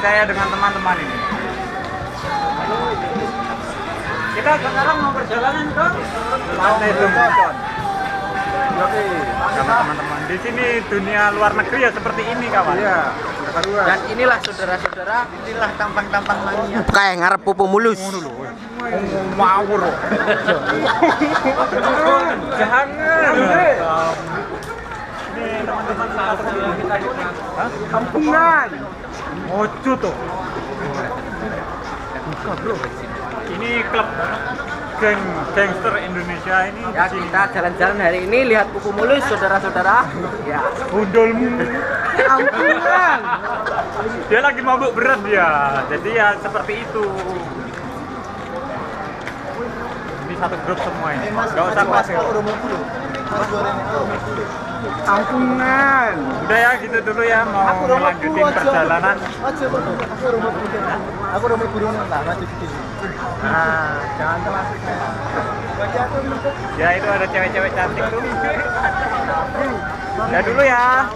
saya dengan teman-teman ini. Kita sekarang mau perjalanan ke Pantai Dumocon. Oke. Sama teman-teman. Di sini dunia luar negeri ya seperti ini kawan. Iya. Dan inilah saudara-saudara, inilah tampang-tampang mania. Kayak ngarep pupu mulus. Mawur. Jangan. Ini teman-teman saat sebelum kita Hah? Kampungan. Mojo tuh. Buka bro. Ini klub geng gangster Indonesia ini Ya di sini. kita jalan-jalan hari ini lihat kuku mulus saudara-saudara. Ya. Gundulmu. Kampungan. Dia lagi mabuk berat dia. Jadi ya seperti itu. Ini satu grup semua ini. Gak usah kelas. Kampungan. Udah ya gitu dulu ya mau melanjutin perjalanan. Aku udah mau buruan lah, di sini. Nah, Jangan telat. ya itu ada cewek-cewek cantik tuh. Ya dulu ya.